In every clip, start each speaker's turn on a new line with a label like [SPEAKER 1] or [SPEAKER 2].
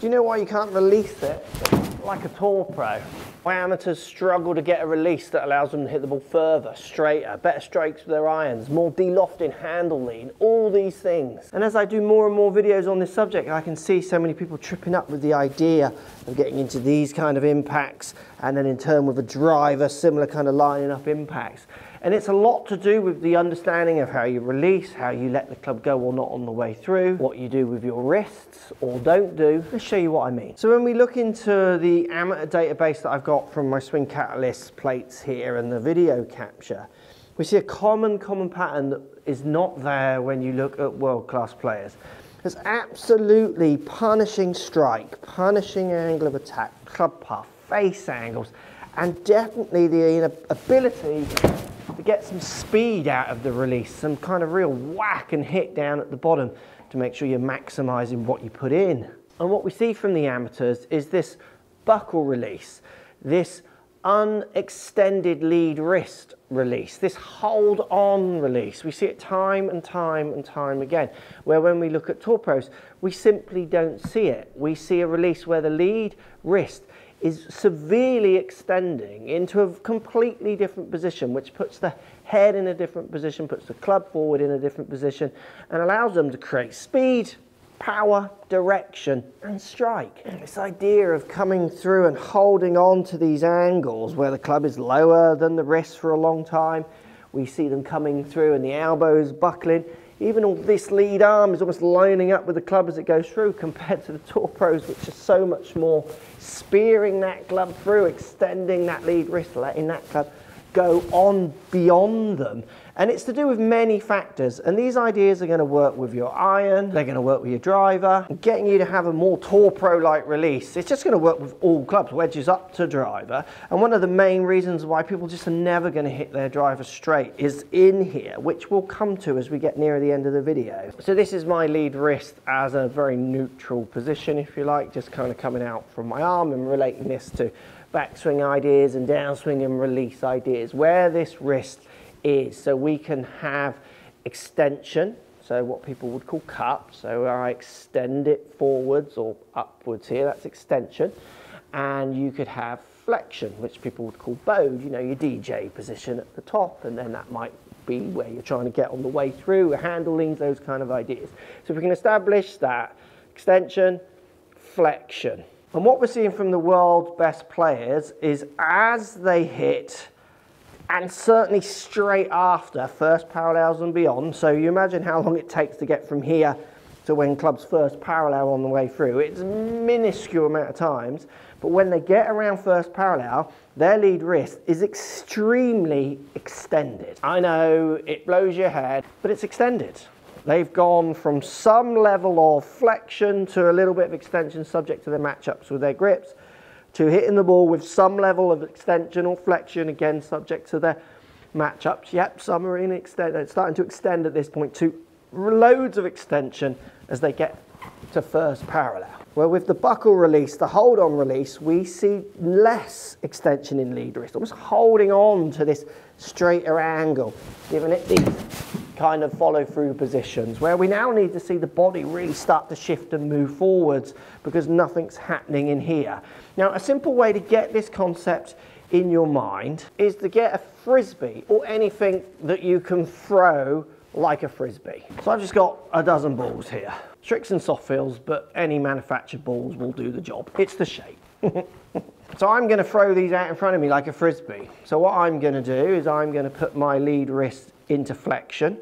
[SPEAKER 1] Do you know why you can't release it like a tour pro? Why amateurs struggle to get a release that allows them to hit the ball further, straighter, better strokes with their irons, more de-lofting, handle lean, all these things. And as I do more and more videos on this subject, I can see so many people tripping up with the idea of getting into these kind of impacts and then in turn with a driver, similar kind of lining up impacts. And it's a lot to do with the understanding of how you release, how you let the club go or not on the way through, what you do with your wrists or don't do. Let's show you what I mean. So when we look into the amateur database that I've got from my Swing Catalyst plates here and the video capture, we see a common, common pattern that is not there when you look at world-class players. There's absolutely punishing strike, punishing angle of attack, club path, face angles, and definitely the ability to get some speed out of the release, some kind of real whack and hit down at the bottom to make sure you're maximizing what you put in. And what we see from the amateurs is this buckle release, this unextended lead wrist release, this hold on release. We see it time and time and time again, where when we look at tour pros, we simply don't see it. We see a release where the lead wrist is severely extending into a completely different position, which puts the head in a different position, puts the club forward in a different position, and allows them to create speed, power, direction, and strike. This idea of coming through and holding on to these angles where the club is lower than the wrist for a long time, we see them coming through and the elbows buckling, even all this lead arm is almost lining up with the club as it goes through compared to the Tour Pros, which are so much more spearing that club through, extending that lead wrist, letting that club go on beyond them. And it's to do with many factors. And these ideas are going to work with your iron, they're going to work with your driver, getting you to have a more Tour Pro-like release. It's just going to work with all clubs, wedges up to driver. And one of the main reasons why people just are never going to hit their driver straight is in here, which we'll come to as we get nearer the end of the video. So this is my lead wrist as a very neutral position, if you like, just kind of coming out from my arm and relating this to backswing ideas and downswing and release ideas, where this wrist is. So we can have extension, so what people would call cup. So I extend it forwards or upwards here, that's extension. And you could have flexion, which people would call bowed, you know, your DJ position at the top, and then that might be where you're trying to get on the way through, handle leans, those kind of ideas. So if we can establish that extension, flexion. And what we're seeing from the world's best players is as they hit and certainly straight after first parallels and beyond. So you imagine how long it takes to get from here to when clubs first parallel on the way through. It's a minuscule amount of times, but when they get around first parallel, their lead wrist is extremely extended. I know it blows your head, but it's extended. They've gone from some level of flexion to a little bit of extension subject to their matchups with their grips to hitting the ball with some level of extension or flexion, again, subject to their matchups. Yep, some are in extend, uh, starting to extend at this point to loads of extension as they get to first parallel. Well, with the buckle release, the hold on release, we see less extension in lead wrist, almost holding on to this straighter angle, giving it these kind of follow through positions where we now need to see the body really start to shift and move forwards because nothing's happening in here. Now, a simple way to get this concept in your mind is to get a frisbee or anything that you can throw like a frisbee. So I've just got a dozen balls here. Srixon soft Softfields, but any manufactured balls will do the job. It's the shape. so I'm going to throw these out in front of me like a frisbee. So what I'm going to do is I'm going to put my lead wrist into flexion.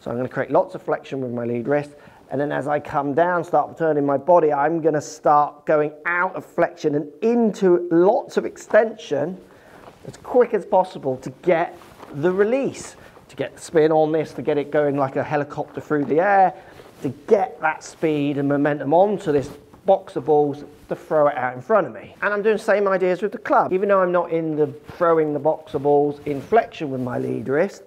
[SPEAKER 1] So I'm going to create lots of flexion with my lead wrist. And then as I come down, start turning my body, I'm going to start going out of flexion and into lots of extension as quick as possible to get the release, to get the spin on this, to get it going like a helicopter through the air, to get that speed and momentum onto this box of balls to throw it out in front of me. And I'm doing the same ideas with the club. Even though I'm not in the throwing the box of balls in flexion with my lead wrist,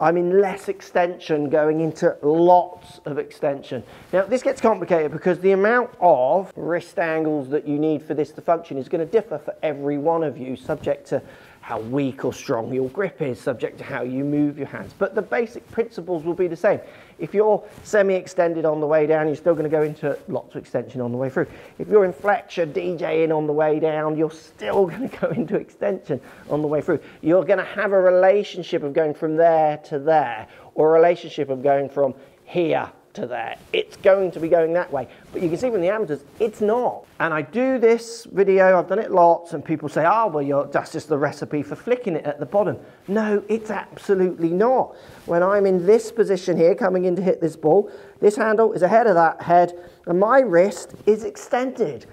[SPEAKER 1] I'm in less extension going into lots of extension. Now this gets complicated because the amount of wrist angles that you need for this to function is going to differ for every one of you subject to how weak or strong your grip is, subject to how you move your hands. But the basic principles will be the same. If you're semi-extended on the way down, you're still going to go into lots of extension on the way through. If you're in flexion, DJing on the way down, you're still going to go into extension on the way through. You're going to have a relationship of going from there to there, or a relationship of going from here to there. It's going to be going that way. But you can see from the amateurs, it's not. And I do this video, I've done it lots, and people say, oh, well, that's just the recipe for flicking it at the bottom. No, it's absolutely not. When I'm in this position here, coming in to hit this ball, this handle is ahead of that head, and my wrist is extended.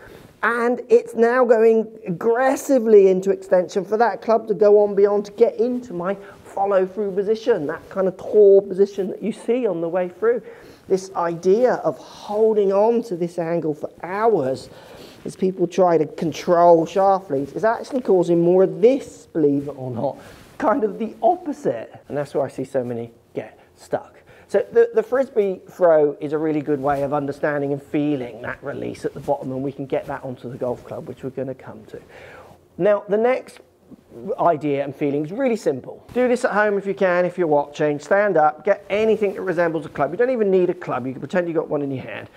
[SPEAKER 1] And it's now going aggressively into extension for that club to go on beyond to get into my follow through position, that kind of tall position that you see on the way through this idea of holding on to this angle for hours as people try to control shaft leads is actually causing more of this, believe it or not, kind of the opposite. And that's where I see so many get stuck. So the, the frisbee throw is a really good way of understanding and feeling that release at the bottom and we can get that onto the golf club, which we're going to come to. Now, the next idea and feeling is really simple. Do this at home if you can, if you're watching. Stand up, get anything that resembles a club. You don't even need a club. You can pretend you've got one in your hand.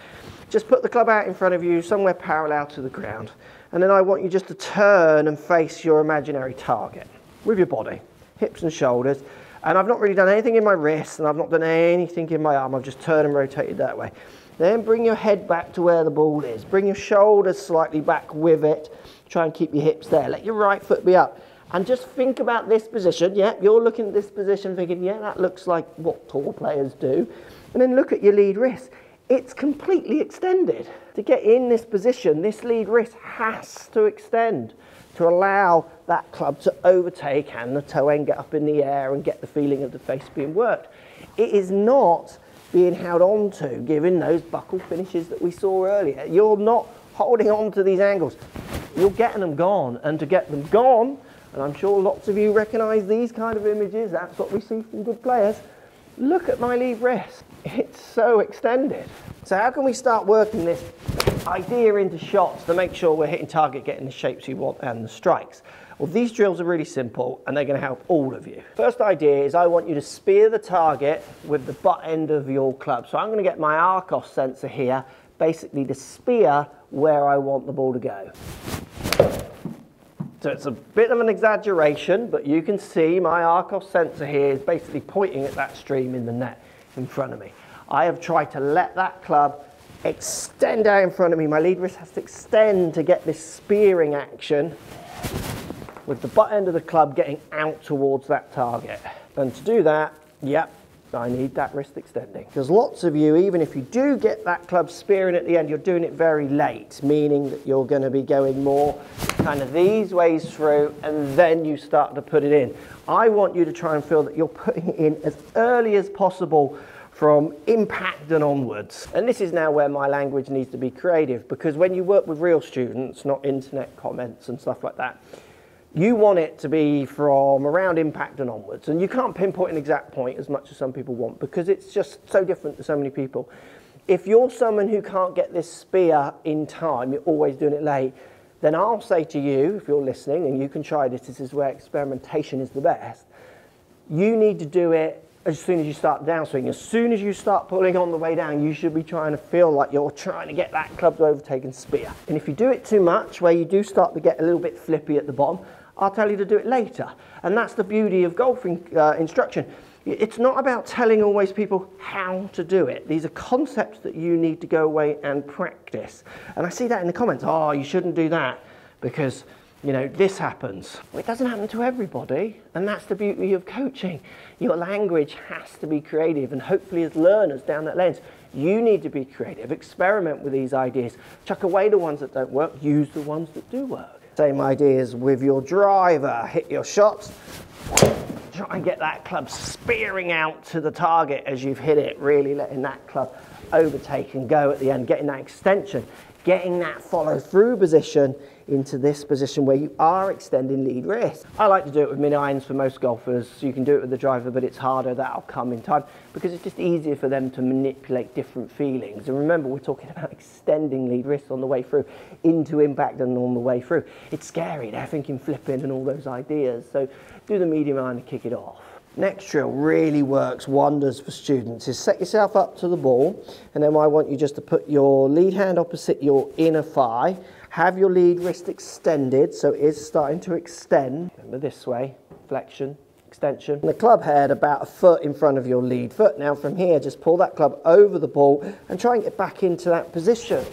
[SPEAKER 1] Just put the club out in front of you, somewhere parallel to the ground. And then I want you just to turn and face your imaginary target with your body, hips and shoulders. And I've not really done anything in my wrist and I've not done anything in my arm. I've just turned and rotated that way. Then bring your head back to where the ball is. Bring your shoulders slightly back with it. Try and keep your hips there. Let your right foot be up. And just think about this position. Yeah, you're looking at this position thinking, yeah, that looks like what tour players do. And then look at your lead wrist. It's completely extended. To get in this position, this lead wrist has to extend to allow that club to overtake and the toe end get up in the air and get the feeling of the face being worked. It is not being held on to, given those buckle finishes that we saw earlier. You're not holding on to these angles. You're getting them gone. And to get them gone, and I'm sure lots of you recognise these kind of images. That's what we see from good players. Look at my lead wrist. It's so extended. So how can we start working this idea into shots to make sure we're hitting target, getting the shapes you want and the strikes? Well, these drills are really simple and they're going to help all of you. First idea is I want you to spear the target with the butt end of your club. So I'm going to get my Arccos sensor here, basically to spear where I want the ball to go. So it's a bit of an exaggeration, but you can see my Arccos sensor here is basically pointing at that stream in the net in front of me. I have tried to let that club extend out in front of me. My lead wrist has to extend to get this spearing action with the butt end of the club getting out towards that target. And to do that, yep, I need that wrist extending. Because lots of you, even if you do get that club spearing at the end, you're doing it very late, meaning that you're going to be going more kind of these ways through and then you start to put it in. I want you to try and feel that you're putting it in as early as possible from impact and onwards. And this is now where my language needs to be creative because when you work with real students, not internet comments and stuff like that, you want it to be from around impact and onwards. And you can't pinpoint an exact point as much as some people want because it's just so different to so many people. If you're someone who can't get this spear in time, you're always doing it late, then I'll say to you, if you're listening, and you can try this, this is where experimentation is the best, you need to do it as soon as you start downswing. As soon as you start pulling on the way down, you should be trying to feel like you're trying to get that club to overtake and spear. And if you do it too much, where you do start to get a little bit flippy at the bottom, I'll tell you to do it later. And that's the beauty of golfing uh, instruction. It's not about telling always people how to do it. These are concepts that you need to go away and practice. And I see that in the comments. Oh, you shouldn't do that because, you know, this happens. Well, it doesn't happen to everybody. And that's the beauty of coaching. Your language has to be creative. And hopefully as learners down that lens, you need to be creative. Experiment with these ideas. Chuck away the ones that don't work. Use the ones that do work. Same ideas with your driver. Hit your shots. Try and get that club spearing out to the target as you've hit it, really letting that club overtake and go at the end, getting that extension, getting that follow through position into this position where you are extending lead wrist. I like to do it with mid irons for most golfers. You can do it with the driver, but it's harder. That'll come in time because it's just easier for them to manipulate different feelings. And remember, we're talking about extending lead wrist on the way through into impact and on the way through. It's scary. They're thinking flipping and all those ideas. So do the medium iron and kick it off. Next drill really works wonders for students is set yourself up to the ball and then I want you just to put your lead hand opposite your inner thigh, have your lead wrist extended so it is starting to extend. Remember this way, flexion, extension. And the club head about a foot in front of your lead foot. Now from here just pull that club over the ball and try and get back into that position.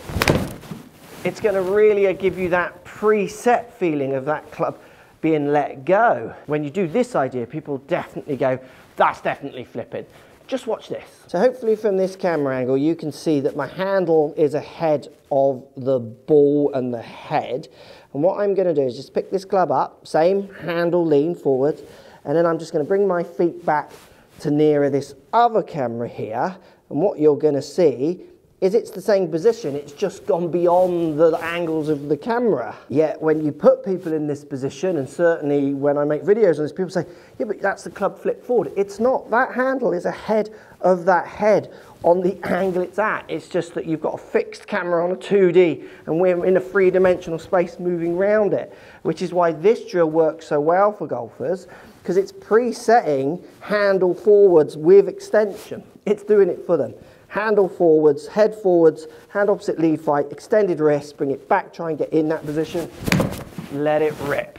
[SPEAKER 1] It's going to really give you that preset feeling of that club being let go. When you do this idea, people definitely go, that's definitely flipping. Just watch this. So hopefully from this camera angle, you can see that my handle is ahead of the ball and the head. And what I'm gonna do is just pick this club up, same handle lean forward, and then I'm just gonna bring my feet back to nearer this other camera here. And what you're gonna see is it's the same position, it's just gone beyond the angles of the camera. Yet when you put people in this position, and certainly when I make videos on this, people say, yeah, but that's the club flip forward. It's not, that handle is ahead of that head on the angle it's at. It's just that you've got a fixed camera on a 2D and we're in a three-dimensional space moving around it, which is why this drill works so well for golfers, because it's pre-setting handle forwards with extension. It's doing it for them handle forwards, head forwards, hand opposite lead fight, extended wrist, bring it back, try and get in that position, let it rip.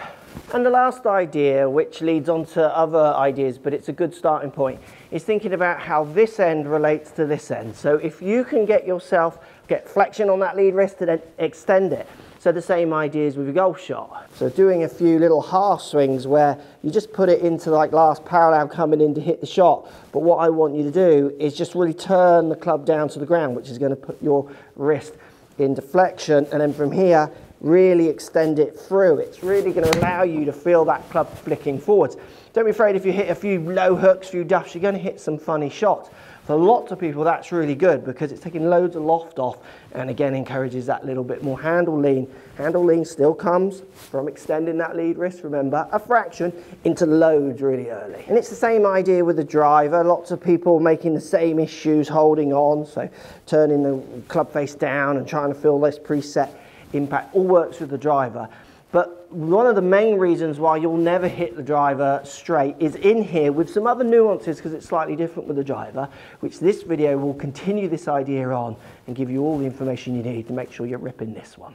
[SPEAKER 1] And the last idea, which leads on to other ideas, but it's a good starting point, is thinking about how this end relates to this end. So if you can get yourself, get flexion on that lead wrist and then extend it, so the same ideas with a golf shot. So doing a few little half swings where you just put it into like last parallel coming in to hit the shot. But what I want you to do is just really turn the club down to the ground, which is going to put your wrist in deflection. And then from here, really extend it through. It's really going to allow you to feel that club flicking forwards. Don't be afraid if you hit a few low hooks, few duffs, you're going to hit some funny shots. For lots of people, that's really good because it's taking loads of loft off and again encourages that little bit more handle lean. Handle lean still comes from extending that lead wrist, remember, a fraction into loads really early. And it's the same idea with the driver. Lots of people making the same issues holding on, so turning the club face down and trying to feel this preset impact all works with the driver. One of the main reasons why you'll never hit the driver straight is in here with some other nuances because it's slightly different with the driver, which this video will continue this idea on and give you all the information you need to make sure you're ripping this one.